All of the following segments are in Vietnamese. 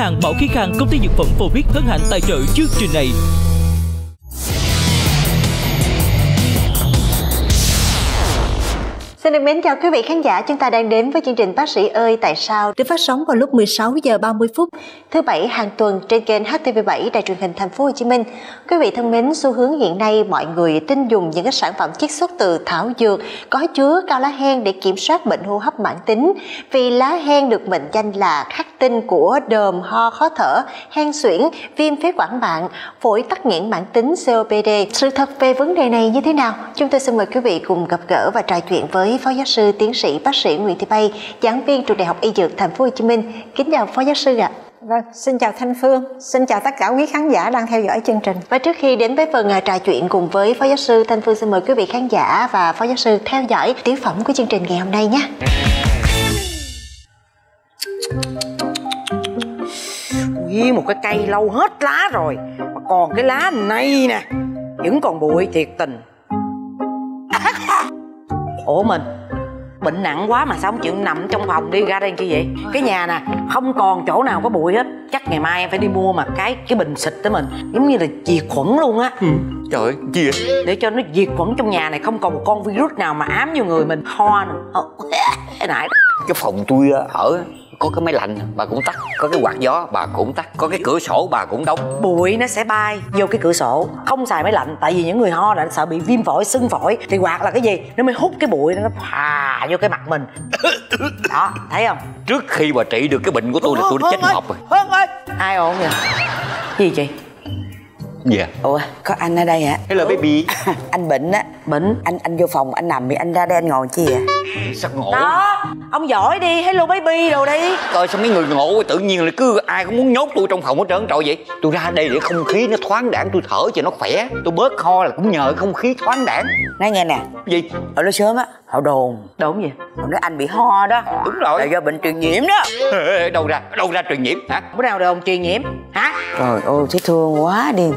hàng Bảo Khí Khang, công ty dược phẩm phổ biết hân hạnh tài trợ chương trình này. Xin được mến chào quý vị khán giả, chúng ta đang đến với chương trình Bác sĩ ơi tại sao được phát sóng vào lúc 16 giờ 30 phút thứ bảy hàng tuần trên kênh HTV7 Đài truyền hình Thành phố Hồ Chí Minh. Quý vị thân mến, xu hướng hiện nay mọi người tin dùng những cái sản phẩm chiết xuất từ thảo dược có chứa cao lá hen để kiểm soát bệnh hô hấp mãn tính. Vì lá hen được mệnh danh là khắc tinh của đờm ho khó thở, hen suyễn, viêm phế quản mạng, phổi tắc nghẽn mãn tính COPD. Sự thật về vấn đề này như thế nào? Chúng tôi xin mời quý vị cùng gặp gỡ và trò chuyện với Phó Giáo sư Tiến sĩ Bác sĩ Nguyễn Thị Bay, giảng viên trường Đại học Y Dược Thành phố Hồ Chí Minh. Kính chào Phó Giáo sư ạ. Vâng, xin chào Thanh Phương, xin chào tất cả quý khán giả đang theo dõi chương trình. Và trước khi đến với phần à, trò chuyện cùng với Phó Giáo sư Thanh Phương xin mời quý vị khán giả và Phó Giáo sư theo dõi tiểu phẩm của chương trình ngày hôm nay nhé. Ui, một cái cây lâu hết lá rồi mà còn cái lá này nè vẫn còn bụi thiệt tình ủa mình bệnh nặng quá mà sao không chịu nằm trong phòng đi ra đây kia vậy cái nhà nè không còn chỗ nào có bụi hết. Chắc ngày mai em phải đi mua mà cái cái bình xịt tới mình. Giống như là diệt khuẩn luôn á. Ừ. trời ơi gì vậy? Để cho nó diệt khuẩn trong nhà này không còn một con virus nào mà ám vô người mình. Ho nữa cái nãy cái phòng tôi ở có cái máy lạnh bà cũng tắt có cái quạt gió bà cũng tắt có cái cửa sổ bà cũng đóng. Bụi nó sẽ bay vô cái cửa sổ không xài máy lạnh tại vì những người ho là sợ bị viêm phổi sưng phổi. Thì quạt là cái gì? Nó mới hút cái bụi nó phà vô cái mặt mình. Đó thấy không? Trước khi bà trị được cái bệnh của tôi là tôi đã chết học rồi. Hơn ơi. Ai ổn vậy? Gì chị? Dạ. Ủa có anh ở đây hả? Hello baby. Anh bệnh á Bệnh Anh anh vô phòng anh nằm thì anh ra đây anh ngồi chi vậy? Sao ngộ Đó Ông giỏi đi Hello baby đồ đi. Coi sao mấy người ngộ tự nhiên là cứ ai cũng muốn nhốt tôi trong phòng hết trơn trọi vậy. Tôi ra đây để không khí nó thoáng đãng tôi thở cho nó khỏe. Tôi bớt ho là cũng nhờ không khí thoáng đãng. Nói nghe nè. Gì? Ở đó sớm á Họ đồn. Đồn gì? Họ nói anh bị ho đó. Đúng rồi. Là do bệnh truyền nhiễm đó. Đâu ra đâu ra truyền nhiễm hả? Bữa nào đồn truyền nhiễm? Hả? Trời ơi thấy thương quá đi.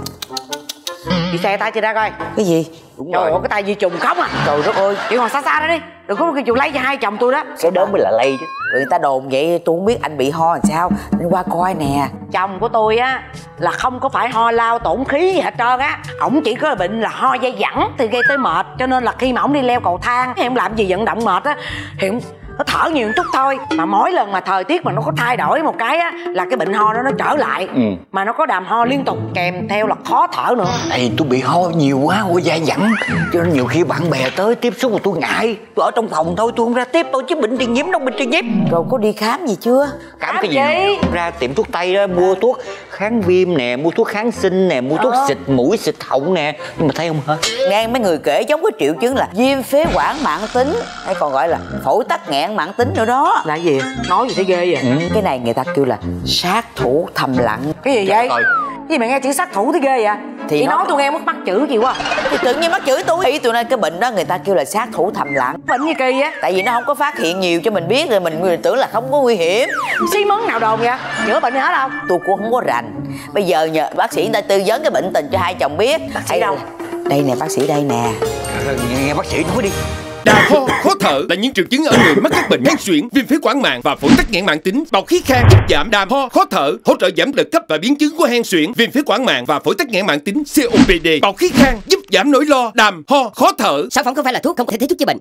Chị xe tay chị ra coi. Cái gì Đúng trời ơi cái tay di trùng khóc à. Trời đất ơi. Chị còn xa xa đó đi. Đừng có cái chịu lấy cho hai chồng tôi đó. Cái đó mới là lây chứ. Người ta đồn vậy tôi không biết anh bị ho làm sao. Nên qua coi nè. Chồng của tôi á là không có phải ho lao tổn khí gì hết trơn á. Ổng chỉ có bệnh là ho dây dẳng thì gây tới mệt. Cho nên là khi mà ổng đi leo cầu thang em làm gì vận động mệt á thì nó thở nhiều chút thôi. Mà mỗi lần mà thời tiết mà nó có thay đổi một cái á là cái bệnh ho đó nó trở lại. Ừ. mà nó có đàm ho liên tục kèm theo là khó thở nữa. Này tôi bị ho nhiều quá ôi dai dẳng. Cho nên nhiều khi bạn bè tới tiếp xúc mà tôi ngại. Tôi ở trong phòng thôi tôi không ra tiếp tôi chứ bệnh truyền nhiễm đâu bệnh truyền nhiễm. Rồi có đi khám gì chưa? Khám, cái gì, gì? ra tiệm thuốc tây đó mua thuốc kháng viêm nè mua thuốc kháng sinh nè mua thuốc ờ. xịt mũi xịt họng nè. Nhưng mà thấy không hết nghe mấy người kể giống cái triệu chứng là viêm phế quản mạng tính. Hay còn gọi là phổi tắc nghẽn mạng tính nữa đó. Là gì? Nói gì thấy ghê vậy? Ừ. cái này người ta kêu là sát thủ thầm lặng. Cái gì vậy? Trời gì mà nghe chữ sát thủ thấy ghê vậy thì chị nó... nói tôi nghe mất mắc chữ gì quá. Thì tự nhiên mắc chữ tôi. Ý tôi nói cái bệnh đó người ta kêu là sát thủ thầm lặng. Bệnh gì kỳ á tại vì nó không có phát hiện nhiều cho mình biết rồi mình, mình tưởng là không có nguy hiểm. Xí mấn nào đồn vậy? Chữa bệnh hết đâu tôi cũng không có rành. Bây giờ nhờ bác sĩ người ta tư vấn cái bệnh tình cho hai chồng biết. Bác sĩ đâu? đây nè bác sĩ đây nè. Nghe bác sĩ nói đi Đau ho, khó thở là những triệu chứng ở người mắc các bệnh hen suyễn, viêm phế quản mạng và phổi tắc nghẽn mạng tính. Bào khí khang giúp giảm đau ho, khó thở, hỗ trợ giảm lực cấp và biến chứng của hen suyễn, viêm phế quản mạng và phổi tắc nghẽn mạng tính COPD. Bào khí khang giúp giảm nỗi lo, đàm ho, khó thở. Sản phẩm không phải là thuốc, không thể thấy thuốc chữa bệnh.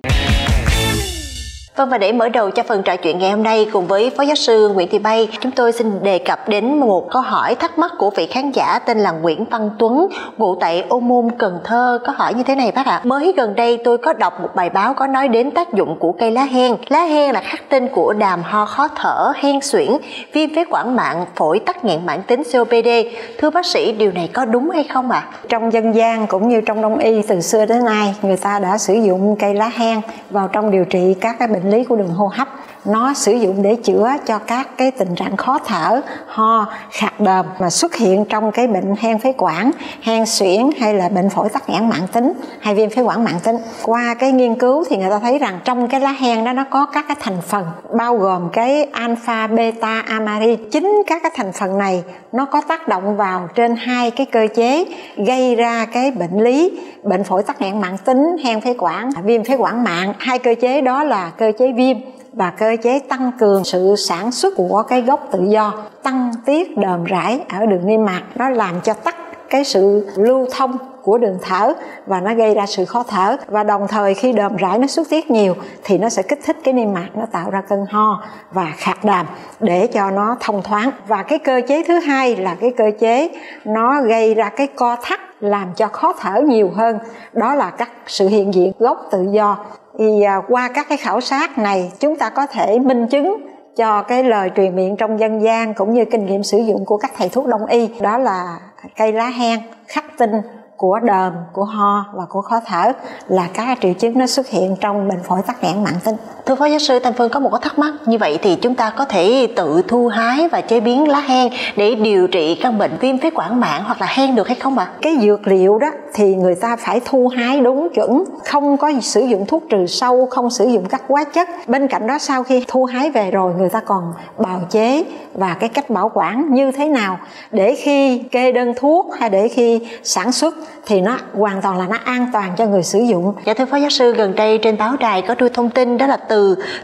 Vâng và để mở đầu cho phần trò chuyện ngày hôm nay cùng với Phó Giáo sư Nguyễn Thị Bay, chúng tôi xin đề cập đến một câu hỏi thắc mắc của vị khán giả tên là Nguyễn Văn Tuấn, ngụ tại Ô Môn, Cần Thơ có hỏi như thế này bác ạ. À. Mới gần đây tôi có đọc một bài báo có nói đến tác dụng của cây lá hen. Lá hen là khắc tên của đàm ho khó thở, hen suyễn, viêm phế quản mạng, phổi tắc nghẽn mãn tính COPD. Thưa bác sĩ, điều này có đúng hay không ạ? À? Trong dân gian cũng như trong đông y từ xưa đến nay, người ta đã sử dụng cây lá hen vào trong điều trị các cái bệnh bệnh lý của đường hô hấp, nó sử dụng để chữa cho các cái tình trạng khó thở, ho, khạc đờm mà xuất hiện trong cái bệnh hen phế quản, hen suyễn hay là bệnh phổi tắc nghẽn mạng tính hay viêm phế quản mạng tính. Qua cái nghiên cứu thì người ta thấy rằng trong cái lá hen đó, nó có các cái thành phần bao gồm cái alpha, beta, amari. Chính các cái thành phần này nó có tác động vào trên hai cái cơ chế gây ra cái bệnh lý, bệnh phổi tắc nghẽn mạng tính, hen phế quản, viêm phế quản mạng hai cơ chế đó là cơ chế viêm và cơ chế tăng cường sự sản xuất của cái gốc tự do, tăng tiết đờm rãi ở đường niêm mạc. Nó làm cho tắt cái sự lưu thông của đường thở và nó gây ra sự khó thở. Và đồng thời khi đờm rãi nó xuất tiết nhiều thì nó sẽ kích thích cái niêm mạc, nó tạo ra cơn ho và khạc đàm để cho nó thông thoáng. Và cái cơ chế thứ hai là cái cơ chế nó gây ra cái co thắt, làm cho khó thở nhiều hơn. Đó là các sự hiện diện gốc tự do thì à, qua các cái khảo sát này chúng ta có thể minh chứng cho cái lời truyền miệng trong dân gian cũng như kinh nghiệm sử dụng của các thầy thuốc đông y đó là cây lá hen khắc tinh của đờm, của ho và của khó thở là các triệu chứng nó xuất hiện trong bệnh phổi tắc nghẽn mạng tính. Thưa Phó Giáo sư Thanh Phương có một cái thắc mắc như vậy thì chúng ta có thể tự thu hái và chế biến lá hen để điều trị căn bệnh viêm phế quản mạng hoặc là hen được hay không ạ? À? Cái dược liệu đó thì người ta phải thu hái đúng chuẩn, không có sử dụng thuốc trừ sâu, không sử dụng các hóa chất. Bên cạnh đó sau khi thu hái về rồi người ta còn bào chế và cái cách bảo quản như thế nào để khi kê đơn thuốc hay để khi sản xuất thì nó hoàn toàn là nó an toàn cho người sử dụng. Dạ thưa Phó Giáo sư, gần đây trên báo đài có đưa thông tin đó là từ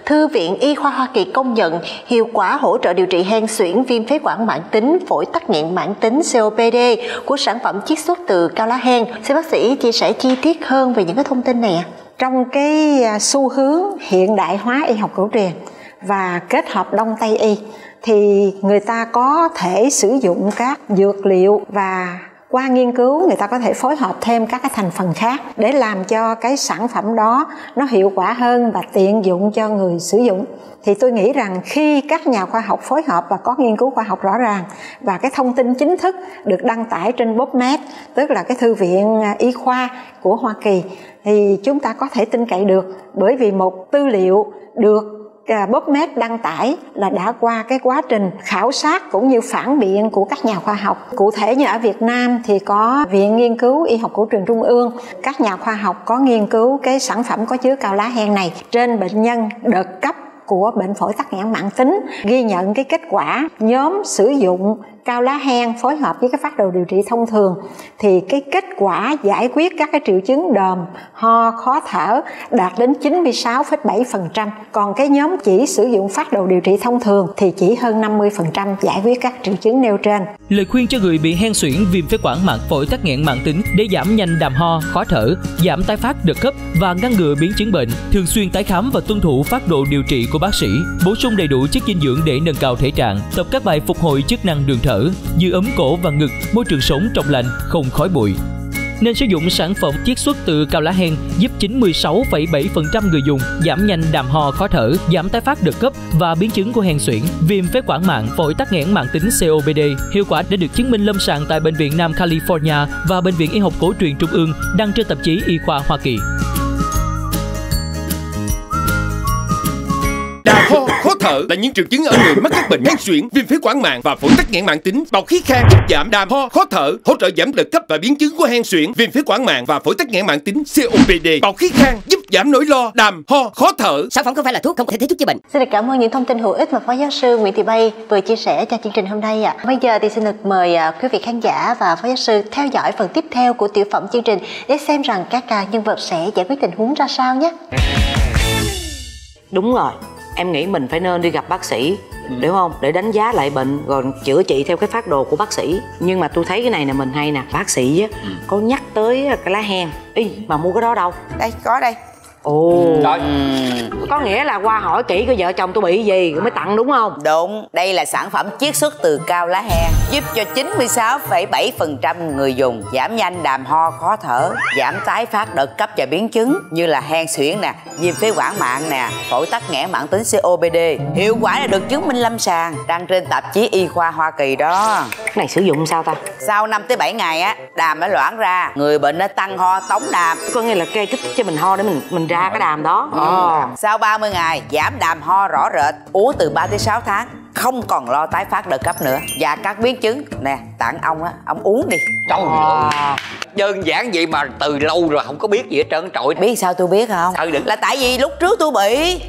Thư viện Y khoa Hoa Kỳ công nhận hiệu quả hỗ trợ điều trị hen suyễn viêm phế quản mãn tính, phổi tắc nghẽn mãn tính COPD của sản phẩm chiết xuất từ cao lá hen. Xin bác sĩ chia sẻ chi tiết hơn về những cái thông tin này ạ. Trong cái à, xu hướng hiện đại hóa y học cổ truyền và kết hợp đông tây y thì người ta có thể sử dụng các dược liệu và qua nghiên cứu, người ta có thể phối hợp thêm các cái thành phần khác để làm cho cái sản phẩm đó nó hiệu quả hơn và tiện dụng cho người sử dụng. Thì tôi nghĩ rằng khi các nhà khoa học phối hợp và có nghiên cứu khoa học rõ ràng và cái thông tin chính thức được đăng tải trên PubMed, tức là cái thư viện à, y khoa của Hoa Kỳ, thì chúng ta có thể tin cậy được. Bởi vì một tư liệu được À, PubMed đăng tải là đã qua cái quá trình khảo sát cũng như phản biện của các nhà khoa học. Cụ thể như ở Việt Nam thì có Viện Nghiên cứu Y học cổ truyền Trung ương, các nhà khoa học có nghiên cứu cái sản phẩm có chứa cao lá hen này trên bệnh nhân đợt cấp của bệnh phổi tắc nghẽn mạng tính ghi nhận cái kết quả nhóm sử dụng cao lá hen phối hợp với cái phát đồ điều trị thông thường thì cái kết quả giải quyết các cái triệu chứng đờm, ho, khó thở đạt đến 96,7%. Còn cái nhóm chỉ sử dụng phát đồ điều trị thông thường thì chỉ hơn 50% giải quyết các triệu chứng nêu trên. Lời khuyên cho người bị hen suyễn, viêm phế quản mạng phổi tắc nghẽn mạng tính để giảm nhanh đàm ho, khó thở, giảm tái phát đợt cấp và ngăn ngừa biến chứng bệnh. Thường xuyên tái khám và tuân thủ phát đồ điều trị của bác sĩ, bổ sung đầy đủ chất dinh dưỡng để nâng cao thể trạng, tập các bài phục hồi chức năng đường thở như giữ ấm cổ và ngực, môi trường sống trong lành, không khói bụi. Nên sử dụng sản phẩm chiết xuất từ cao lá hen giúp 96,7% người dùng giảm nhanh đàm ho khó thở, giảm tái phát đợt cấp và biến chứng của hen suyễn, viêm phế quản mạng, phổi tắc nghẽn mạng tính COPD. Hiệu quả đã được chứng minh lâm sàng tại Bệnh viện Nam California và Bệnh viện Y học cổ truyền Trung ương đăng trên tạp chí Y khoa Hoa Kỳ. Khó thở là những triệu chứng ở người mắc các bệnh hen suyễn, viêm phế quản mạng và phổi tắc nghẽn mạng tính. Bào khí khan giúp giảm đàm ho, khó thở, hỗ trợ giảm đợt cấp và biến chứng của hen suyễn, viêm phế quản mạng và phổi tắc nghẽn mạng tính COPD. Bào khí khan giúp giảm nỗi lo, đàm ho, khó thở. Sản phẩm không phải là thuốc, không thể thay thuốc chữa bệnh. Xin được cảm ơn những thông tin hữu ích mà phó giáo sư Nguyễn Thị Bay vừa chia sẻ cho chương trình hôm nay ạ. À. Bây giờ thì xin được mời à, quý vị khán giả và phó giáo sư theo dõi phần tiếp theo của tiểu phẩm chương trình để xem rằng các nhân vật sẽ giải quyết tình huống ra sao nhé. Đúng rồi, em nghĩ mình phải nên đi gặp bác sĩ ừ. đúng không để đánh giá lại bệnh rồi chữa trị theo cái phát đồ của bác sĩ nhưng mà tôi thấy cái này nè mình hay nè bác sĩ á ừ. có nhắc tới cái lá hen y mà mua cái đó đâu đây có đây ồ. Trời. có nghĩa là qua hỏi kỹ coi vợ chồng tôi bị gì rồi mới tặng đúng không? Đúng. Đây là sản phẩm chiết xuất từ cao lá hen giúp cho 96,7% người dùng giảm nhanh đàm ho khó thở giảm tái phát đợt cấp và biến chứng như là hen suyễn nè viêm phế quản mạng nè phổi tắc nghẽn mạng tính COPD hiệu quả là được chứng minh lâm sàng đăng trên tạp chí y khoa Hoa Kỳ đó cái này sử dụng sao ta? Sau 5 tới 7 ngày á đàm nó loãng ra. Người bệnh nó tăng ho tống đàm. Có nghĩa là kê kích cho mình ho để mình mình ra cái đàm đó. Ừ. sau 30 ngày giảm đàm ho rõ rệt. Uống từ 3 tới 6 tháng không còn lo tái phát đợt cấp nữa. Và các biến chứng nè tặng ông á ông uống đi. Trời ơi. Đơn giản vậy mà từ lâu rồi không có biết gì hết trơn trọi biết sao tôi biết không? Sao đừng- là tại vì lúc trước tôi bị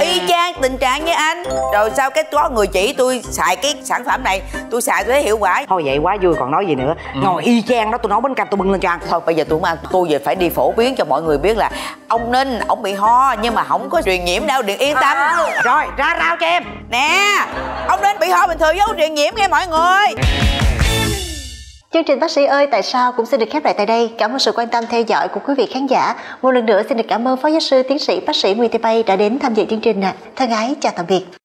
y chang tình trạng như anh. Rồi sao cái có người chỉ tôi xài cái sản phẩm này tôi xài tôi thấy hiệu quả. Thôi vậy quá vui còn nói gì nữa. Ngồi y chang đó tôi nấu bánh canh tôi bưng lên cho ăn thôi bây giờ tôi không ăn. Tôi giờ phải đi phổ biến cho mọi người biết là ông ninh ông bị ho nhưng mà không có truyền nhiễm đâu đừng yên tâm. Rồi ra rau cho em. Nè ông ninh bị ho bình thường với truyền nhiễm nghe mọi người Chương trình bác sĩ ơi, tại sao cũng xin được khép lại tại đây. Cảm ơn sự quan tâm theo dõi của quý vị khán giả. Một lần nữa xin được cảm ơn Phó Giáo sư Tiến sĩ Bác sĩ Nguyễn Thị Bay đã đến tham dự chương trình. Thân ái, chào tạm biệt.